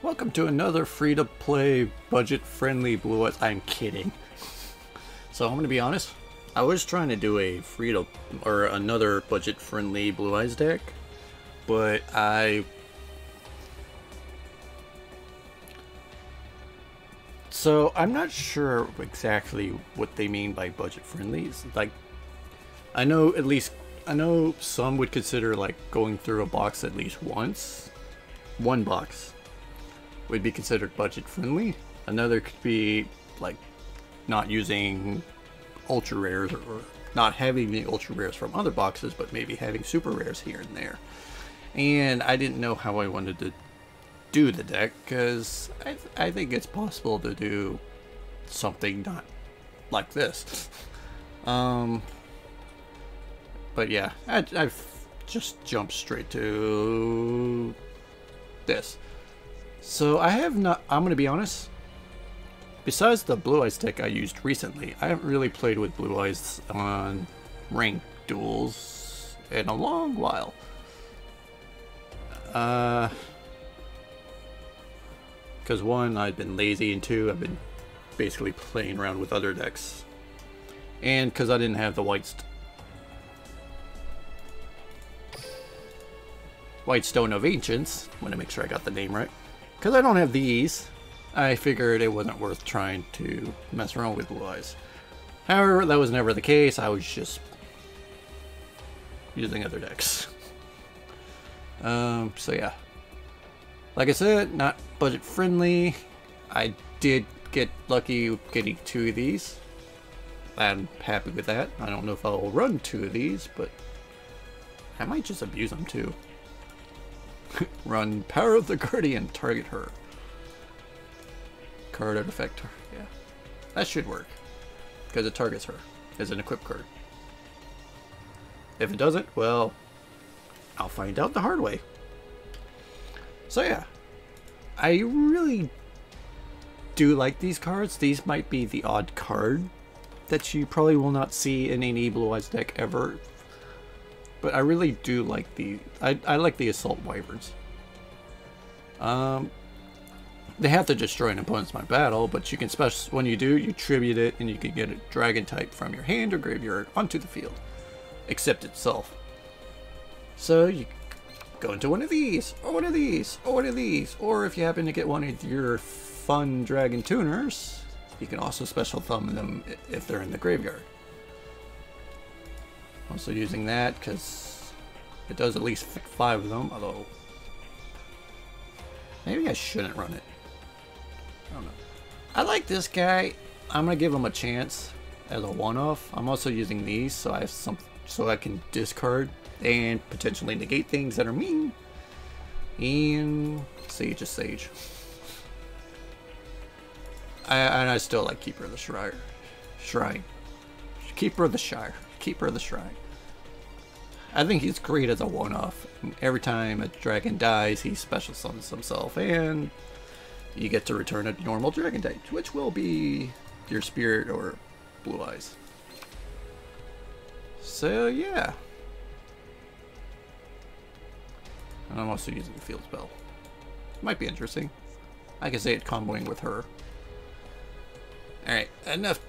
Welcome to another free-to-play, budget-friendly Blue Eyes. I'm kidding. So I'm gonna be honest. I was trying to do a free to or another budget-friendly Blue Eyes deck, but I So I'm not sure exactly what they mean by budget friendly. Like, I know at least I know some would consider like going through a box at least once, one box, would be considered budget friendly. Another could be like not using ultra rares or, or not having the ultra rares from other boxes, but maybe having super rares here and there. And I didn't know how I wanted to do the deck because I, th I think it's possible to do something not like this. um, but yeah, I, I've just jumped straight to this. So I have not, I'm going to be honest, besides the Blue Eyes deck I used recently, I haven't really played with Blue Eyes on ranked duels in a long while. Uh, because one, I've been lazy, and two, I've been basically playing around with other decks. And because I didn't have the white White Stone of Ancients, want to make sure I got the name right. Because I don't have these, I figured it wasn't worth trying to mess around with Blue Eyes. However, that was never the case, I was just using other decks. Um, so yeah, like I said, not budget friendly. I did get lucky getting two of these. I'm happy with that. I don't know if I'll run two of these, but I might just abuse them too. run Power of the Guardian, target her. Card effect. Yeah. That should work. Because it targets her as an equip card. If it doesn't, well, I'll find out the hard way. So yeah, I really do like these cards. These might be the odd card that you probably will not see in any Blue Eyes deck ever. But I really do like the I, I like the Assault Wyverns. Um, they have to destroy an opponent's my battle, but you can special when you do, you tribute it and you can get a dragon type from your hand or graveyard onto the field, except itself. So you go into one of these, or one of these, or one of these. Or if you happen to get one of your fun dragon tuners, you can also special thumb them if they're in the graveyard. Also using that because it does at least five of them, although maybe I shouldn't run it. I don't know. I like this guy. I'm gonna give him a chance as a one-off. I'm also using these so I have some so I can discard and potentially negate things that are mean. And Sage is Sage. I, and I still like Keeper of the Shrine. Shrine. Keeper of the Shire. Keeper of the Shrine. I think he's great as a one-off. Every time a dragon dies, he special summons himself, and you get to return a normal dragon type, which will be your spirit or blue eyes. So yeah. And I'm also using the field spell. Might be interesting. I can say it comboing with her. Alright, enough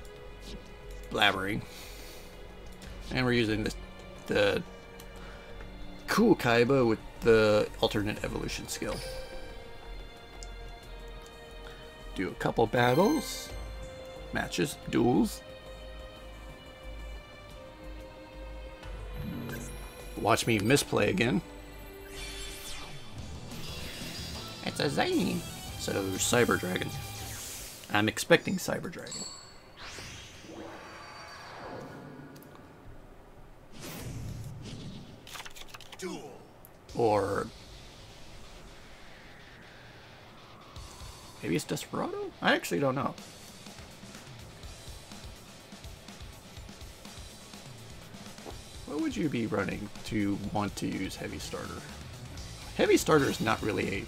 blabbering. And we're using this, the cool Kaiba with the alternate evolution skill. Do a couple battles, matches, duels. Watch me misplay again. It's a Zane. So, Cyber Dragon. I'm expecting Cyber Dragon. Or... Maybe it's Desperado? I actually don't know. What would you be running to want to use Heavy Starter? Heavy Starter is not really a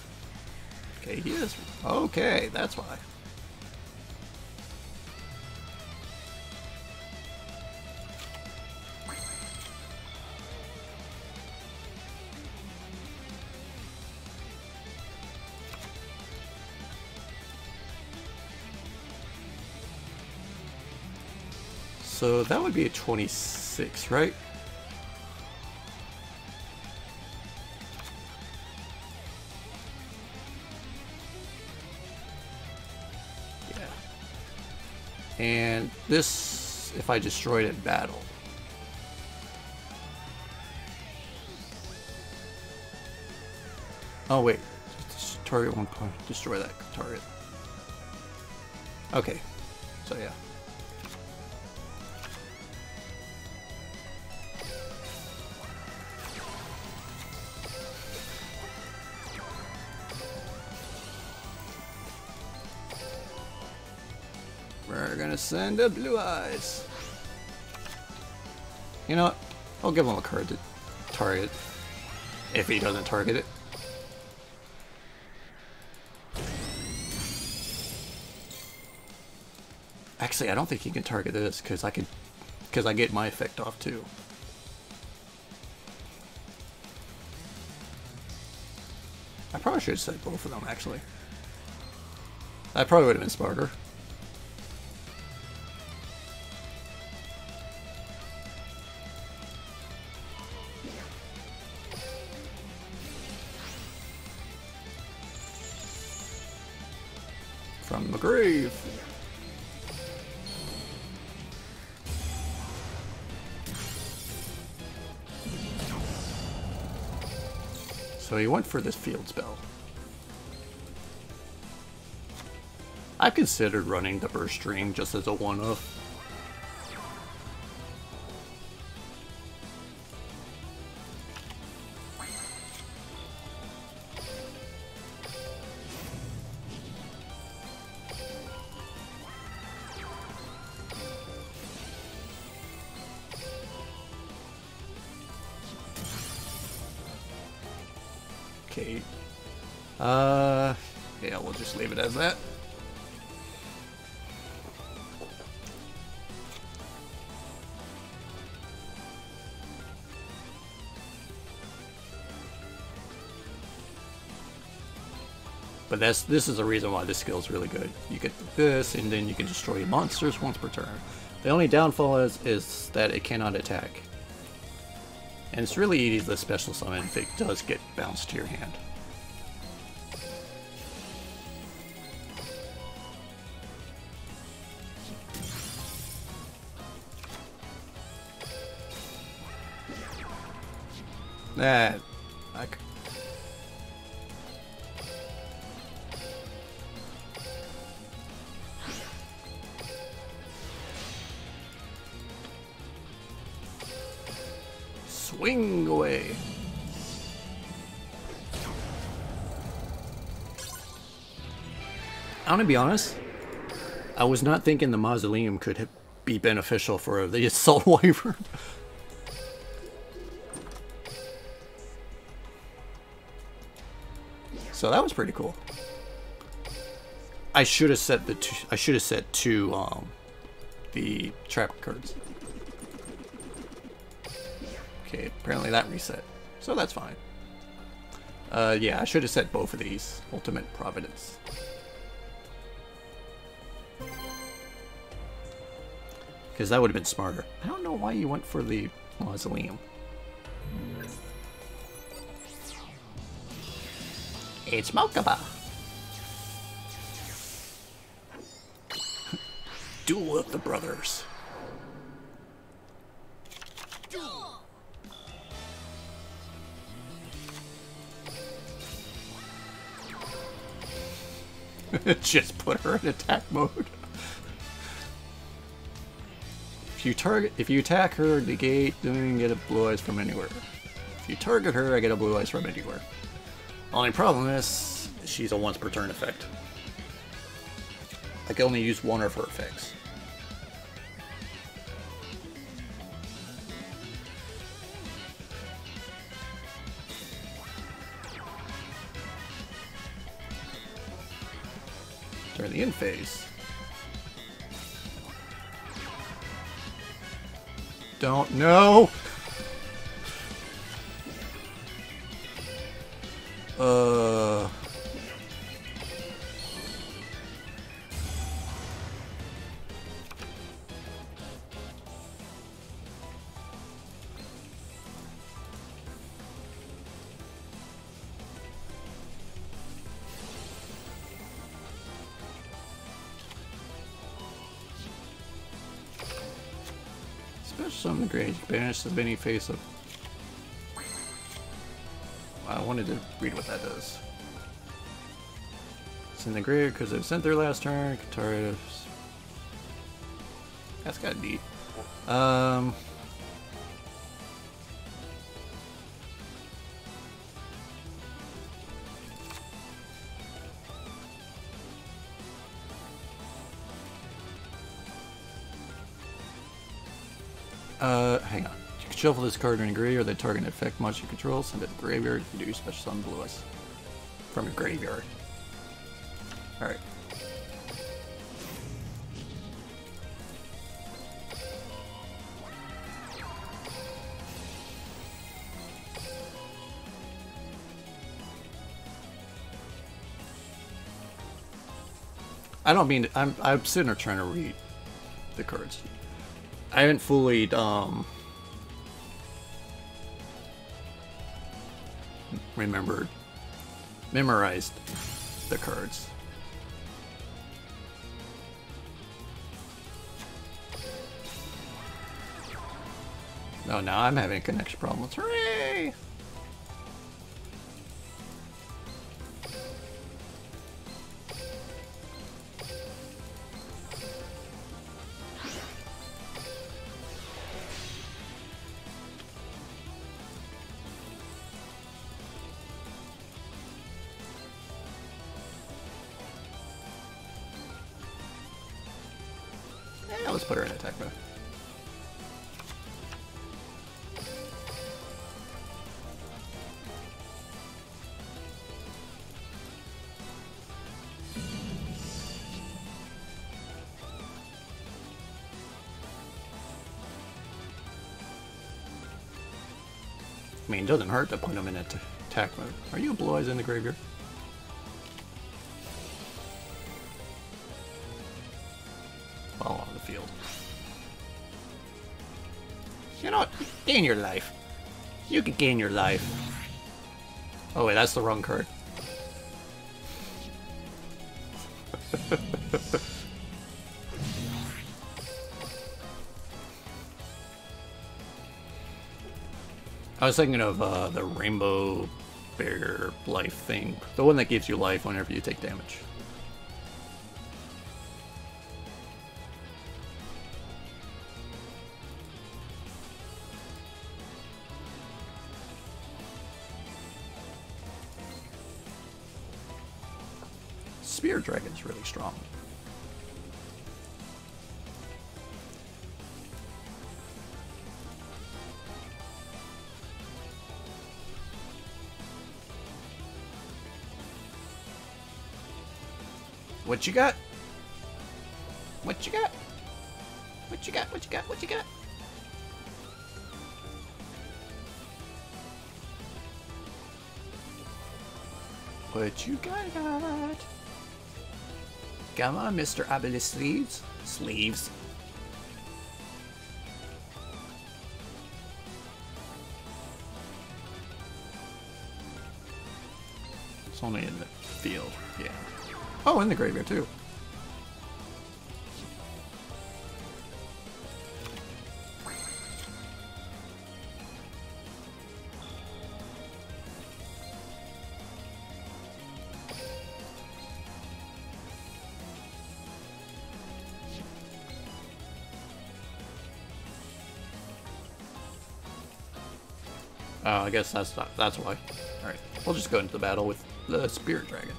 Okay, he is. Okay, that's why. So that would be a 26, right? Yeah. And this, if I destroyed it in battle. Oh wait, target one point, destroy that target. Okay, so yeah. We're gonna a blue eyes. You know what? I'll give him a card to target if he doesn't target it. Actually, I don't think he can target this because I can, because I get my effect off too. I probably should have said both of them actually. That probably would have been smarter. For this field spell. I considered running the burst stream just as a one-off. That's this is the reason why this skill is really good. You get this, and then you can destroy monsters once per turn. The only downfall is is that it cannot attack. And it's really easy to special summon if it does get bounced to your hand. That... I'm gonna be honest. I was not thinking the mausoleum could be beneficial for the assault wyvern. so that was pretty cool. I should have set the two, I should have set two um the trap cards. Okay, apparently that reset. So that's fine. Uh, yeah, I should have set both of these. Ultimate Providence. Because that would have been smarter. I don't know why you went for the Mausoleum. It's Mokuba! Duel of the Brothers. Just put her in attack mode. If you target, if you attack her, negate, then get a blue eyes from anywhere. If you target her, I get a blue eyes from anywhere. Only problem is, she's a once per turn effect. I can only use one of her effects. During the end phase. Don't know. Banish the many face of. I wanted to read what that does. It's in the grid because they sent their last turn. Katara. That's of neat. Um. Uh, hang on. You can shuffle this card in a graveyard that target effect monster control. Send it to the graveyard. You do special summon blue eyes from your graveyard. Alright. I don't mean to, I'm I'm sitting there trying to read the cards. I haven't fully um remembered memorized the cards. Oh, now I'm having a connection problems. Hooray! Mean, it doesn't hurt to put them in at- attack mode. Are you blue eyes in the graveyard? Fall on the field. You know what? Gain your life. You can gain your life. Oh wait, that's the wrong card. I was thinking of uh, the rainbow bear life thing. The one that gives you life whenever you take damage. Spear Dragon's really strong. What you got? What you got? What you got? What you got? What you got? What you got? Come on, Mr. Obelisk Sleeves. Sleeves. It's only in the field, yeah. Oh, in the graveyard too. Oh, I guess that's not, that's why. Alright, we'll just go into the battle with the Spirit Dragon.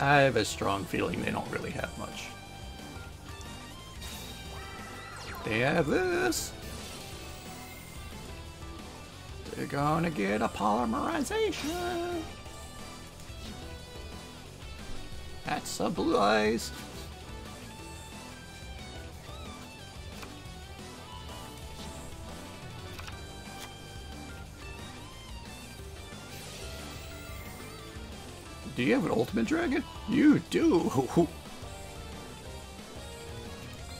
I, have a strong feeling they don't really have much. They have this. They're gonna get a polymerization. That's a blue eyes. Do you have an ultimate dragon? You do!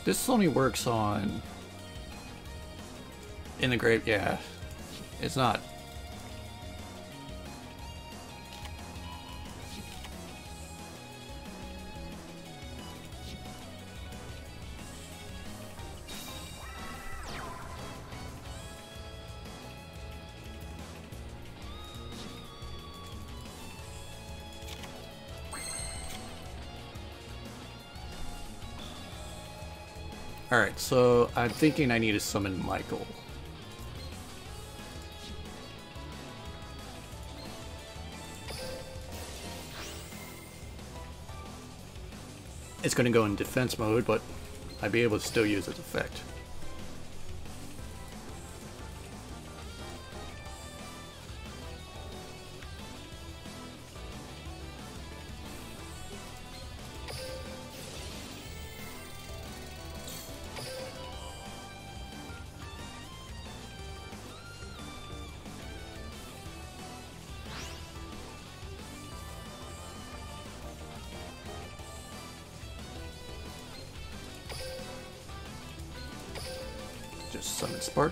This only works on... In the grave, yeah. It's not so I'm thinking I need to summon Michael. It's going to go in defense mode, but I'd be able to still use its effect.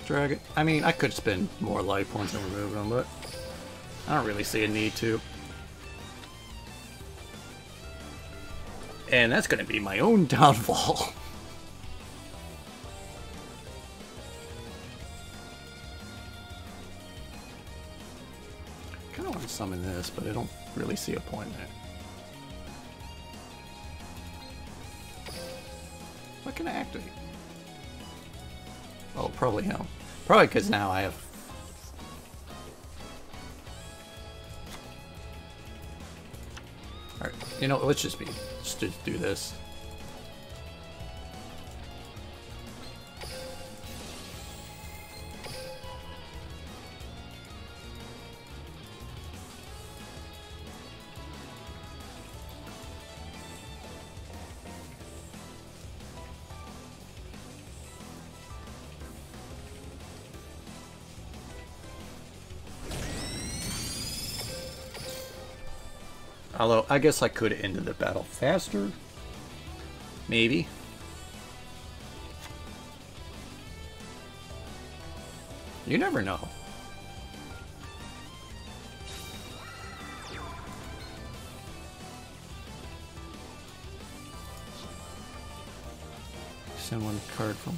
Dragon. I mean, I could spend more life points and remove them, but I don't really see a need to. And that's going to be my own downfall. kind of want to summon this, but I don't really see a point in it. What can I activate? Oh, probably him. Probably because now I have... Alright, you know, let's just be... Let's just do this. Although, I guess I could have ended the battle faster. Maybe. You never know. Send one card from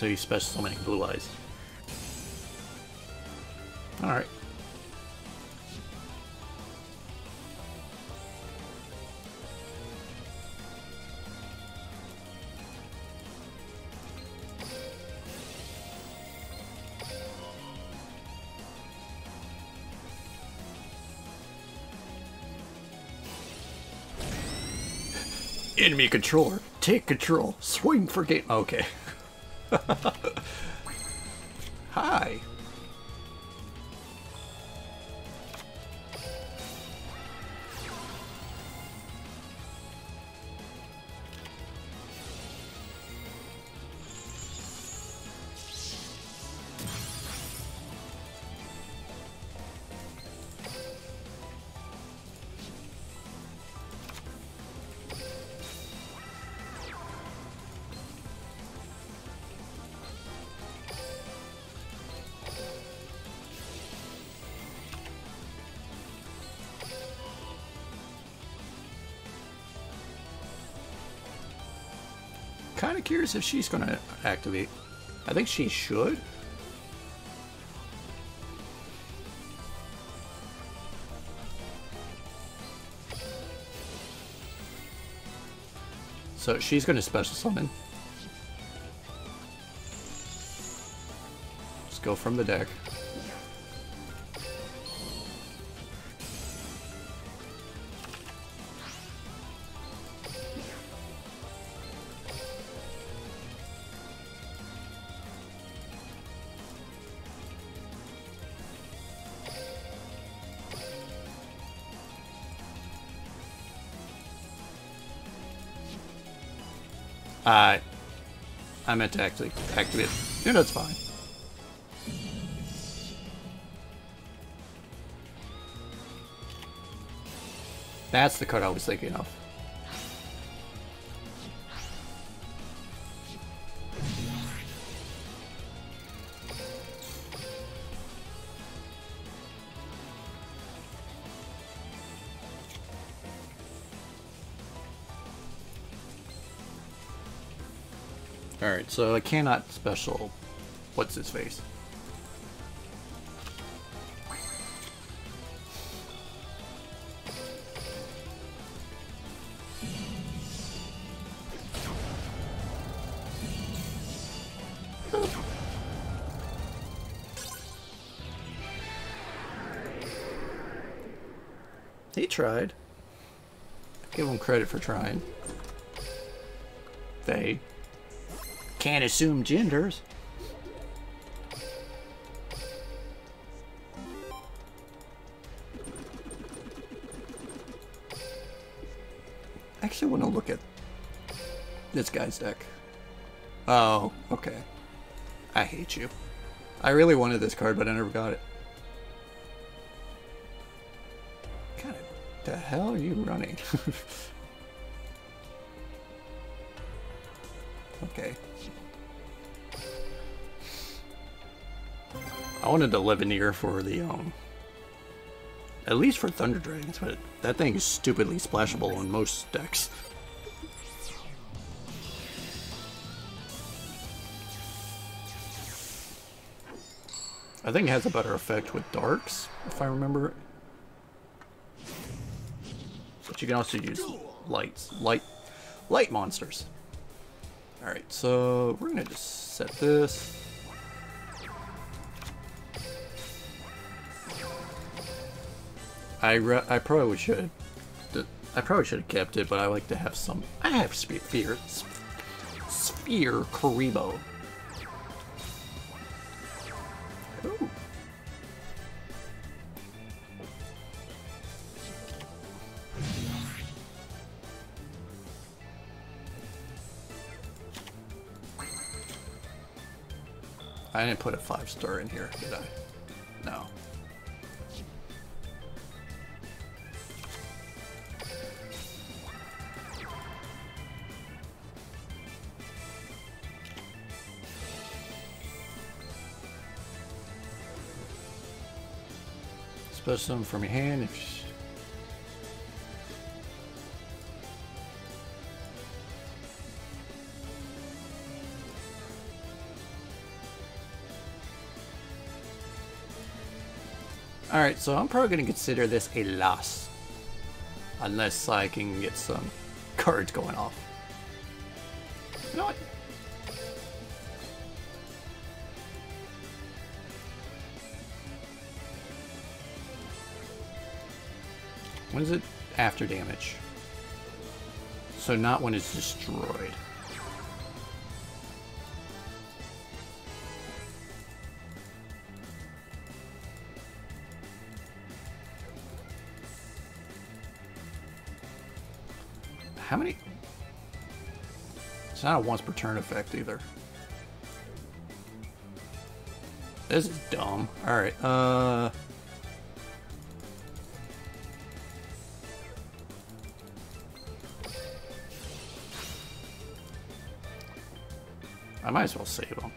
so he's special summoning blue eyes. Alright. Enemy controller. Take control. Swing for game. Okay. Hi. Curious if she's going to activate. I think she should. So she's going to special summon. Just go from the deck. I meant to actually activate. Yeah, that's fine. That's the card I was thinking of. So I cannot special... What's his face? He tried. Give him credit for trying. They can't assume genders. I actually want to look at this guy's deck. Oh, okay. I hate you. I really wanted this card, but I never got it. What the hell are you running? okay. I wanted to live in here for the, um... At least for Thunder Dragons, but that thing is stupidly splashable on most decks. I think it has a better effect with darks, if I remember. But you can also use lights, light, light monsters. All right, so we're gonna just set this. I I probably should. I probably should have kept it, but I like to have some. I have sphere, sphere Kuriboh. Ooh. I didn't put a five star in here, did I? No. Special summon from your hand if Alright, so I'm probably going to consider this a loss. Unless I can get some cards going off. You know When is it after damage? So not when it's destroyed. How many? It's not a once per turn effect either. This is dumb. Alright, uh... I might as well save him.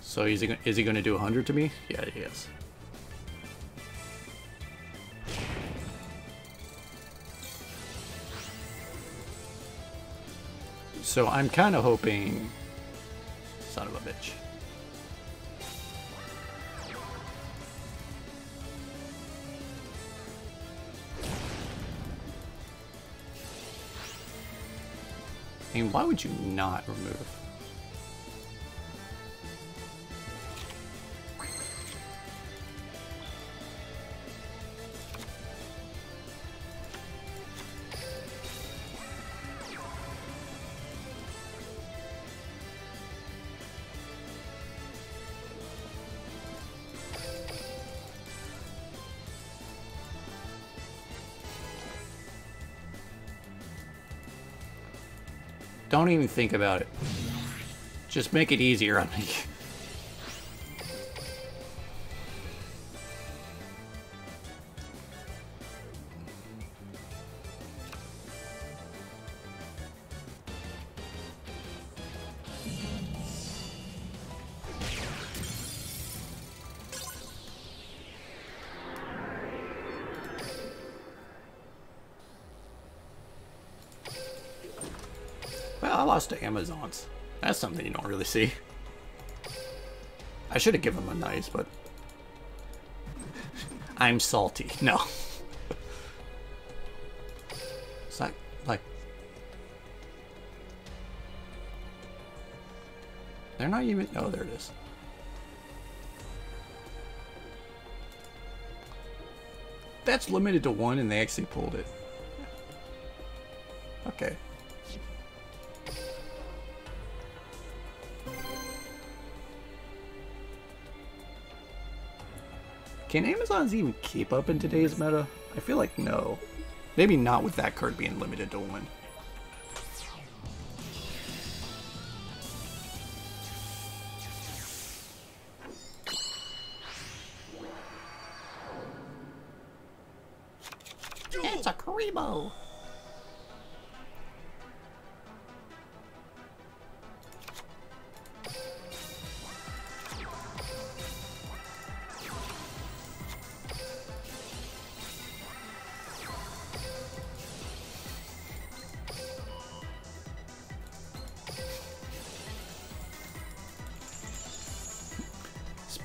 So is he, is he going to do 100 to me? Yeah, he is. So I'm kind of hoping... Son of a bitch. I mean, why would you not remove? Don't even think about it. Just make it easier on me. That's something you don't really see. I should have given him a nice, but... I'm salty. No. It's like, like... They're not even... Oh, there it is. That's limited to one and they actually pulled it. Okay. Can Amazons even keep up in today's meta? I feel like no. Maybe not with that card being limited to one.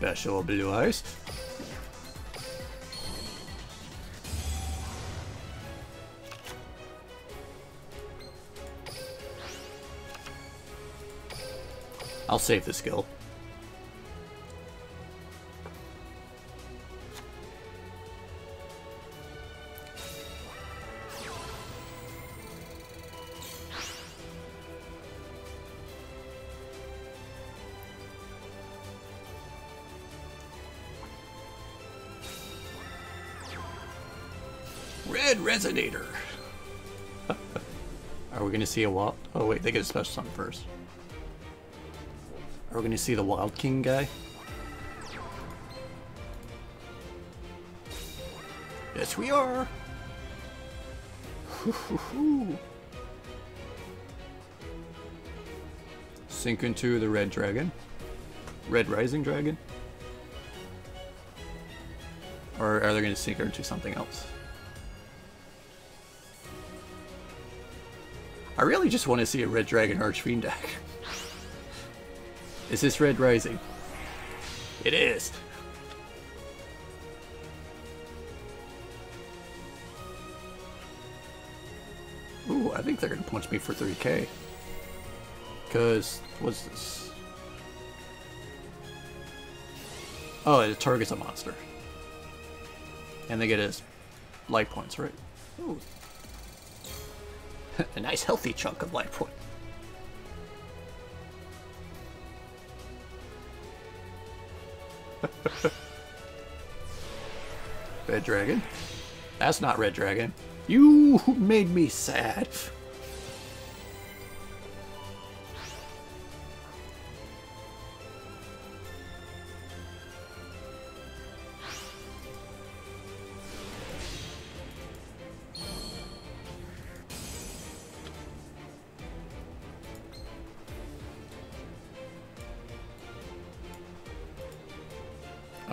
Special blue eyes. I'll save the skill. Red Resonator. Are we going to see a wild? Oh wait, they get a special summon first. Are we going to see the Wild King guy? Yes, we are. Sync into the Red Dragon. Red Rising Dragon. Or are they going to sync her into something else? I really just want to see a Red Dragon Archfiend deck. Is this Red Rising? It is. Ooh, I think they're gonna punch me for 3k. Cause, what's this? Oh, it targets a monster. And they get his life points, right? Ooh. a nice healthy chunk of life point. Red Dragon? That's not Red Dragon. You made me sad.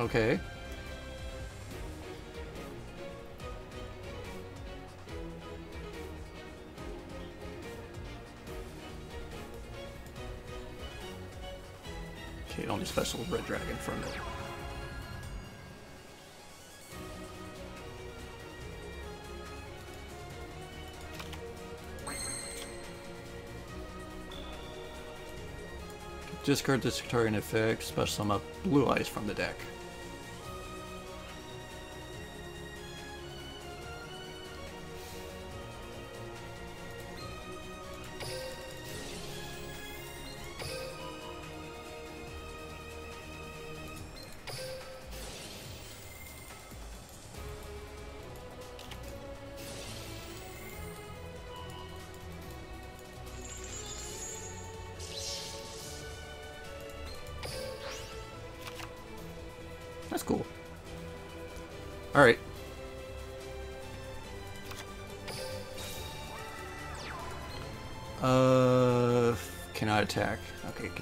Okay. Okay, only special red dragon from it. Discard this Victorian effect, special summon blue eyes from the deck.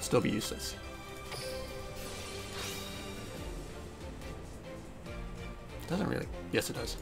Still be useless. Doesn't really. Yes, it does.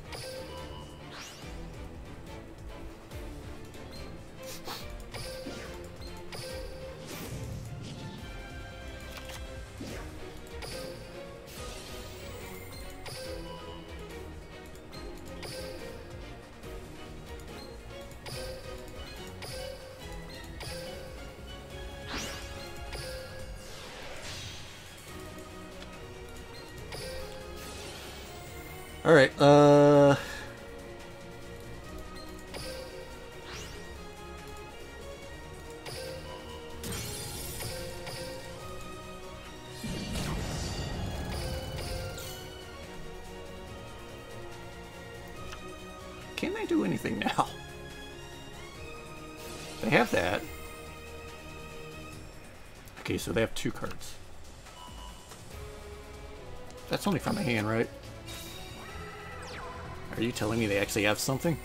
Actually have something?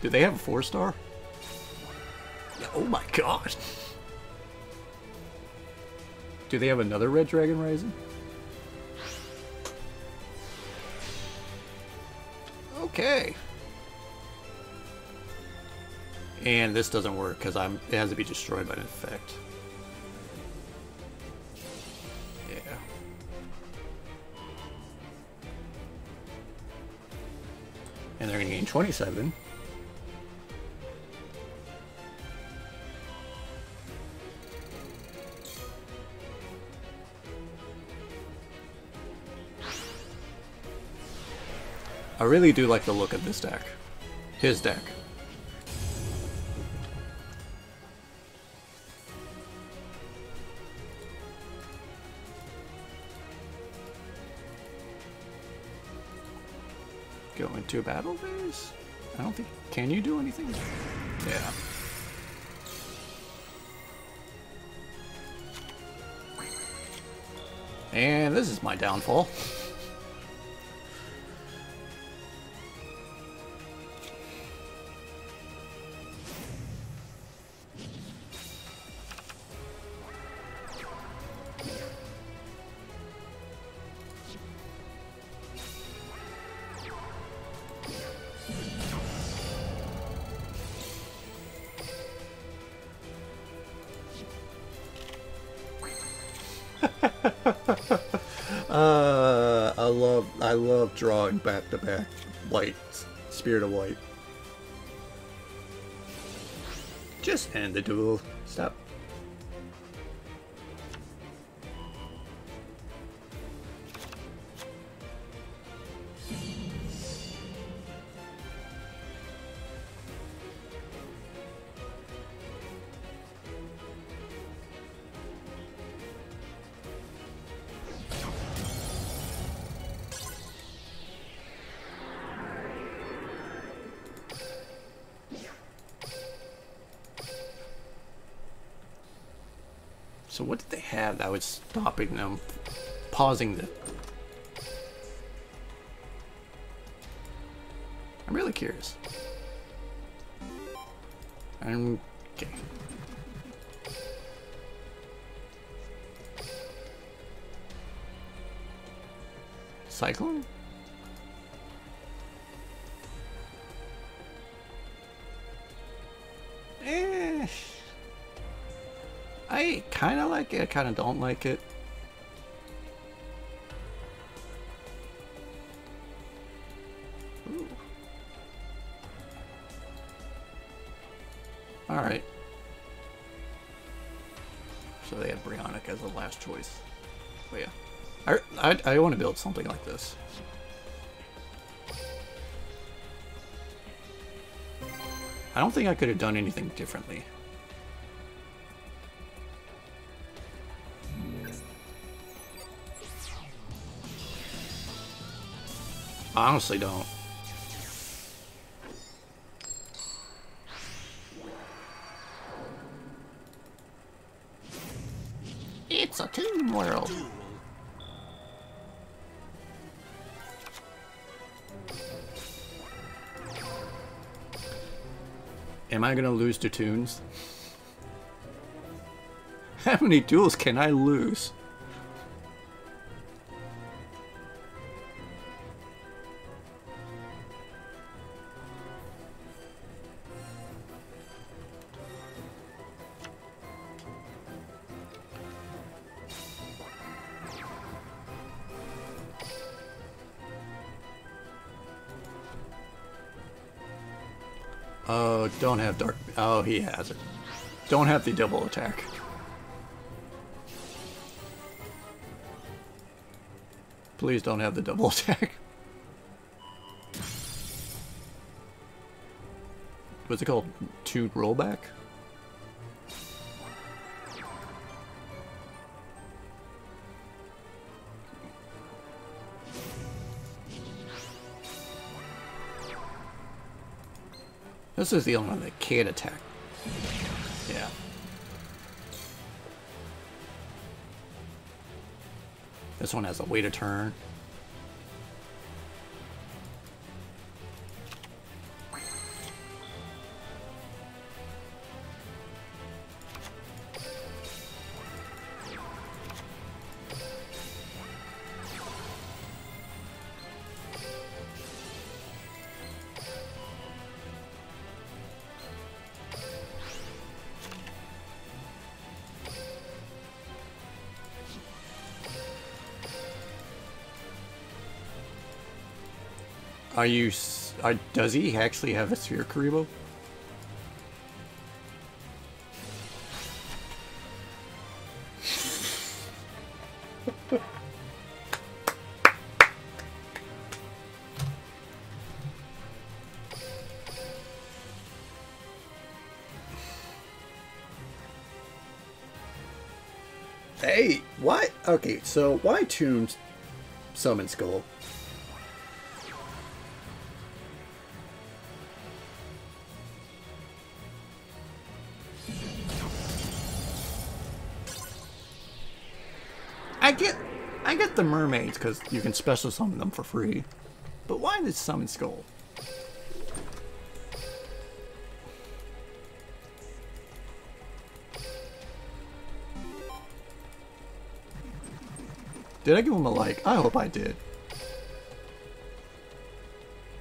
Do they have a four star? Oh my god. Do they have another Red Dragon Rising? Okay. And this doesn't work because I'm it has to be destroyed by an effect. And they're gonna gain 27. I really do like the look of this deck. His deck. Into a battle phase? I don't think... Can you do anything? Yeah. And this is my downfall. Drawing back to back white spirit of white. Just end the duel. Stop. So what did they have that was stopping them, pausing the... I'm really curious. I'm... okay. Cyclone? Like it, I kind of don't like it. Alright. So they had Brionic as the last choice. But yeah. I, I, I want to build something like this. I don't think I could have done anything differently. honestly don't. It's a Toon World. Am I gonna lose to Toons? How many duels can I lose? Oh, he has it. Don't have the double attack. Please don't have the double attack. What's it called? Toon Rollback? This is the only one that can't attack. Yeah. This one has a way to turn. Are you... Are, uh, does he actually have a sphere Kuriboh? Hey, what? Okay, so why Toons Summon Skull? Mermaids because you can special summon them for free, but why did summon skull? Did I give him a like? I hope I did.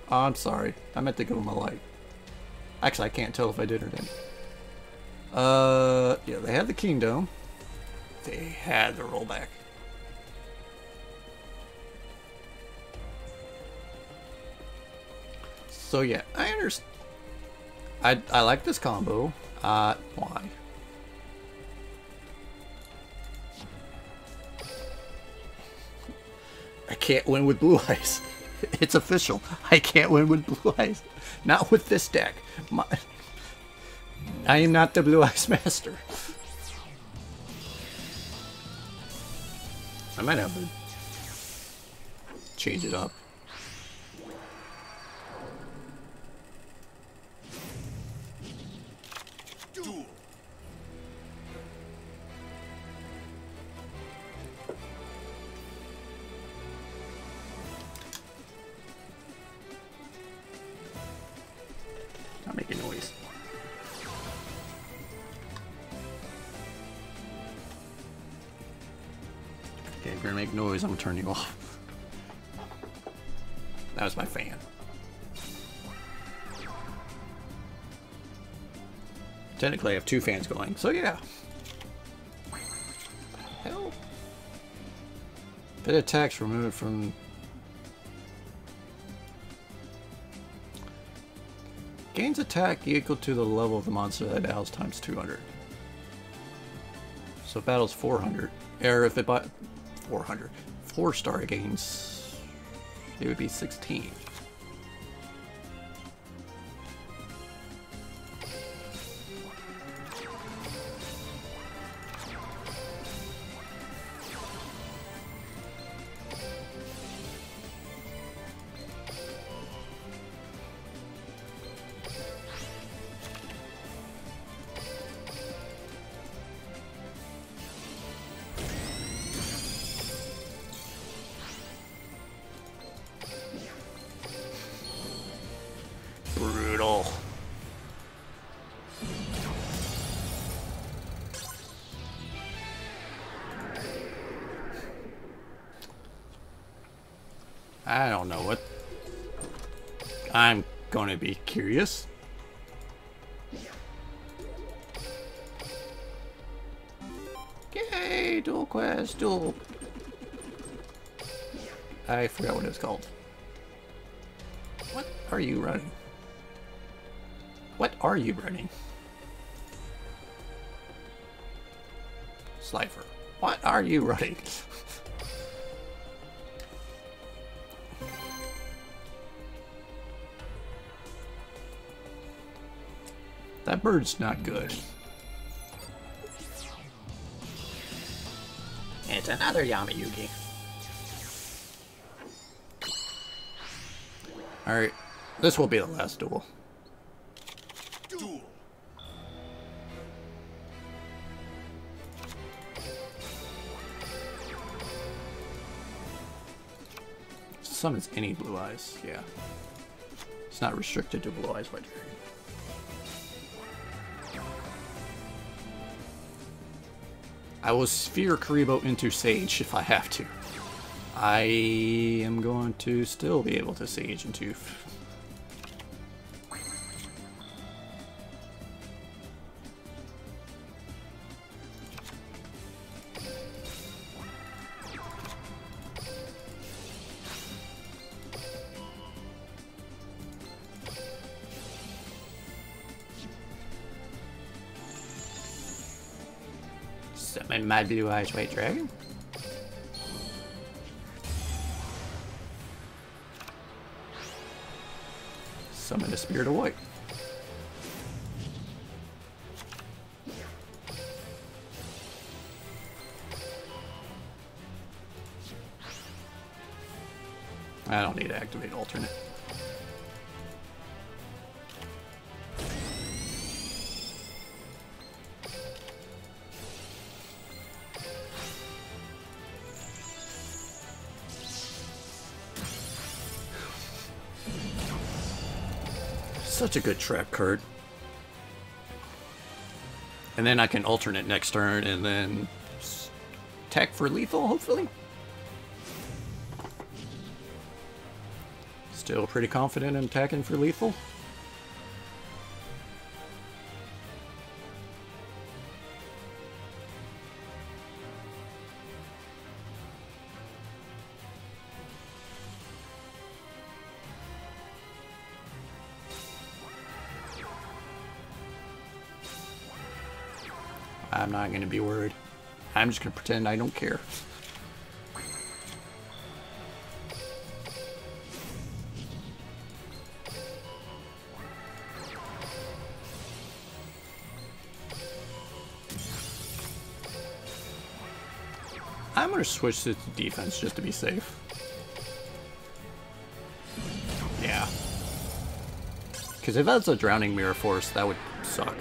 Oh, I'm sorry. I meant to give him a like. Actually, I can't tell if I did or didn't. Uh, yeah, they had the kingdom. They had the rollback. So yeah, I understand. I I like this combo. Uh, why? I can't win with blue eyes. It's official. I can't win with blue eyes. Not with this deck. My, I am not the blue eyes master. I might have to change it up. Turn you off. That was my fan. Technically, I have two fans going, so yeah. Hell. Bit attacks removed from Gains attack equal to the level of the monster that battles times 200. So battles 400, or if it bought 400, 4 star gains, it would be 16. To be curious. Yay, dual quest, duel. I forgot what it's called. What are you running? What are you running? Slifer. What are you running? That bird's not good. It's another Yami Yamayugi. Alright, this will be the last duel. Duel. Summons any blue eyes, yeah. It's not restricted to blue eyes white dragon. I will sphere Kuriboh into Sage if I have to. I am going to still be able to Sage into... my blue eyes white dragon. Summon the Spirit of White. I don't need to activate alternate. Such a good trap card. And then I can alternate next turn and then tech for lethal, hopefully. Still pretty confident in attacking for lethal. Be worried. I'm just to pretend I don't care. I'm to switch to defense just to be safe. Yeah. Because if that's a Drowning Mirror Force, that would suck.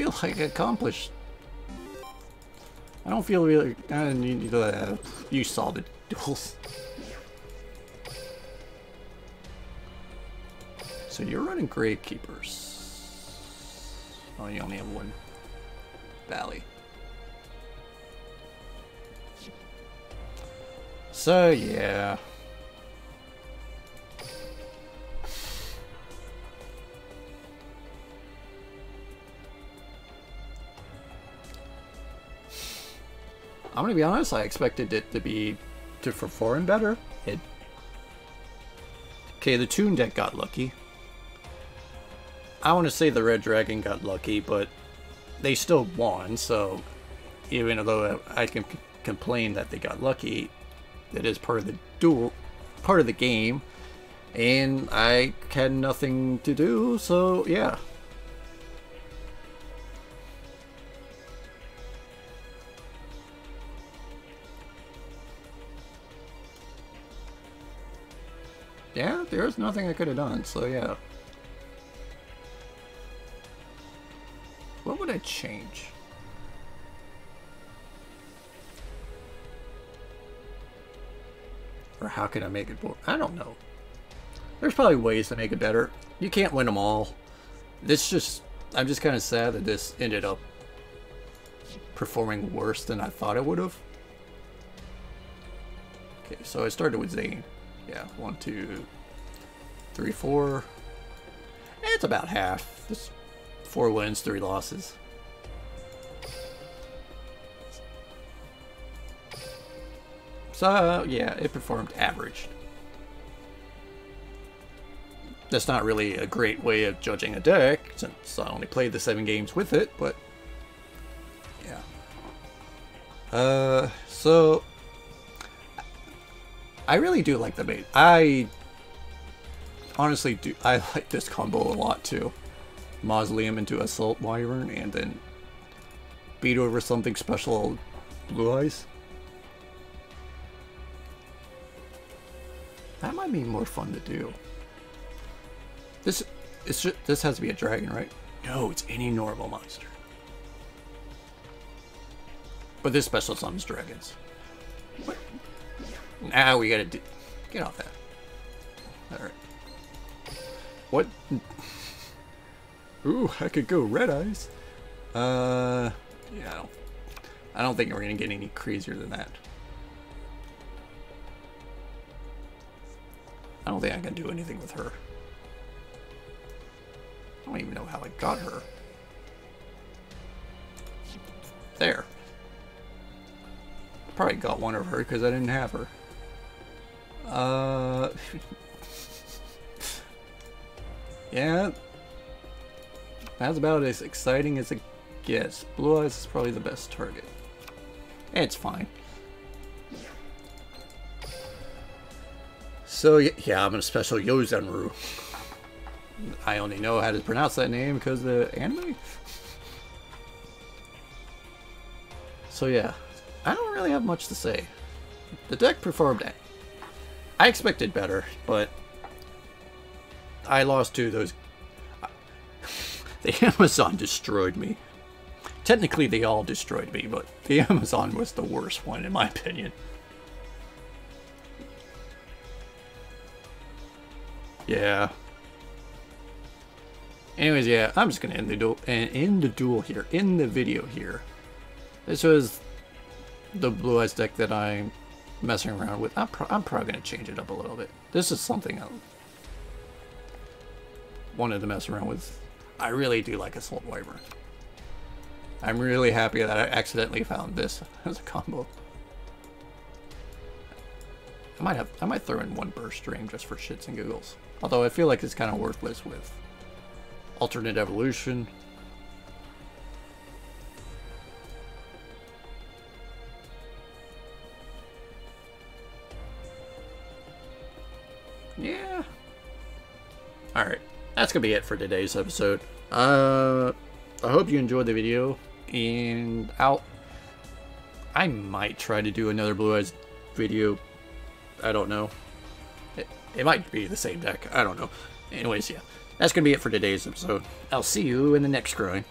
Feel like I accomplished. I don't feel really. Uh, uh, you saw the duels. So you're running Gravekeepers. Oh, you only have one valley. So yeah. I'm gonna be honest, I expected it to be to perform better. It Okay, the Toon deck got lucky. I want to say the Red Dragon got lucky, but they still won, so even though I can complain that they got lucky, it is part of the duel, part of the game, and I had nothing to do, so yeah. Yeah, there's nothing I could have done, so yeah. What would I change? Or how can I make it more? I don't know. There's probably ways to make it better. You can't win them all. This just I'm just kind of sad that this ended up performing worse than I thought it would have. Okay, so I started with Zane. Yeah, one, two, three, four. It's about half. Just four wins, three losses. So, yeah, it performed average. That's not really a great way of judging a deck, since I only played the seven games with it, but... Yeah. Uh, so... I really do like the bait. I honestly do. I like this combo a lot too. Mausoleum into Assault Wyvern and then beat over something special Blue Eyes. That might be more fun to do. This just, this has to be a dragon, right? No, it's any normal monster. But this special summons dragons. Now we gotta do, get off that. All right. What? Ooh, I could go red eyes. Uh, yeah, I don't, I don't think we're gonna get any crazier than that. I don't think I can do anything with her. I don't even know how I got her. There. Probably got one of her because I didn't have her. Uh... yeah. That's about as exciting as it gets. Blue Eyes is probably the best target. It's fine. So, yeah, I'm a special Yozenru. I only know how to pronounce that name because the anime. So yeah, I don't really have much to say. The deck performed. I expected better, but I lost to those. The Amazon destroyed me. Technically, they all destroyed me, but the Amazon was the worst one, in my opinion. Yeah. Anyways, yeah, I'm just gonna end the duel and end the duel here, in the video here. This was the blue eyes deck that I'm messing around with. I'm, pro I'm probably gonna change it up a little bit. This is something I wanted to mess around with. I really do like Assault Wyvern. I'm really happy that I accidentally found this as a combo. I might have I might throw in one burst stream just for shits and giggles. Although I feel like it's kind of worthless with alternate evolution. Yeah. Alright, that's gonna be it for today's episode. Uh, I hope you enjoyed the video, and I'll... I might try to do another Blue Eyes video. I don't know. It, it might be the same deck. I don't know. Anyways, yeah. That's going to be it for today's episode. I'll see you in the next grind.